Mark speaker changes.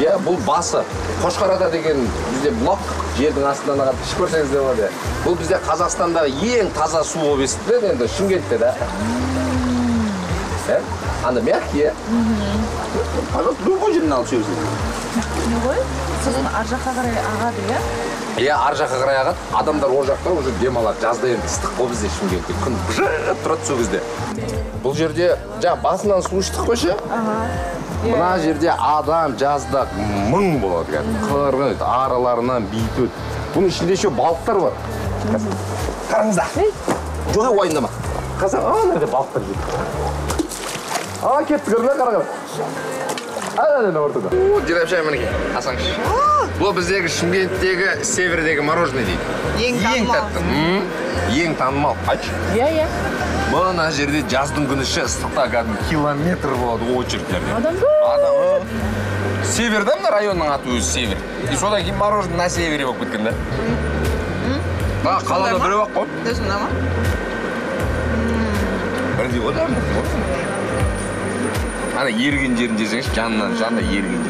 Speaker 1: иә бұл басы. Қошқар ата деген бізде бұлақ жердің астынан ағады ішіп көрсеңіз де болады. Бұл бізде қазақстандағы ең таза су болып естіледі енді шымкентте да анда мягкий
Speaker 2: пожалуйста любой жерден алып
Speaker 3: не ғой сосын ар жаққа қарай ағады иә?
Speaker 1: Иә ар жаққа қарай ағады. Адамдар ол жақта уже демалады жазда енді ыстық қой бізде шымкентте күн быжып тұрады сол кезде бұл жерде жаңа басынан су іштік қой ше? Мына жерде адам жазда мың болады кәдімгі. Қырғын араларынан бүйтіп бұның ішінде еще балықтар бар. Қараңыздар. Жоқ уайымдама. Қазір ана жерде балықтар жүр. А кетті көрдің ана ортада дирапша мінекей алсаңызшы бұл біздегі шымкенттегі севердегі мороженое дейді.
Speaker 3: Ең танымал.
Speaker 1: М, ең танымал. Айтшы.
Speaker 3: Иә иә.
Speaker 1: Мына жерде жаздың күні ше ыстықта кәдімгі километр болады очередьтер.
Speaker 3: Адам
Speaker 1: адам ы. север да мына районның аты өзі север. И содан кейін мороженое на севере болып кеткен да. А қалада біреу ақ қой.
Speaker 3: Да сонда ма?
Speaker 1: Бірдей ғой да ана еріген жерін жанынан жанында еріген